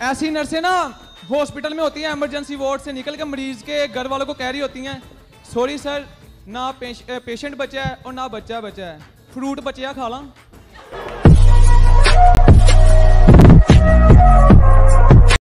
ऐसी नर्सें ना हॉस्पिटल में होती हैं एमरजेंसी वार्ड से निकल के मरीज़ के घर वालों को कह रही होती हैं सॉरी सर ना पेश, पेशेंट बचा है और ना बच्चा बचा है। फ्रूट बचे खा ला।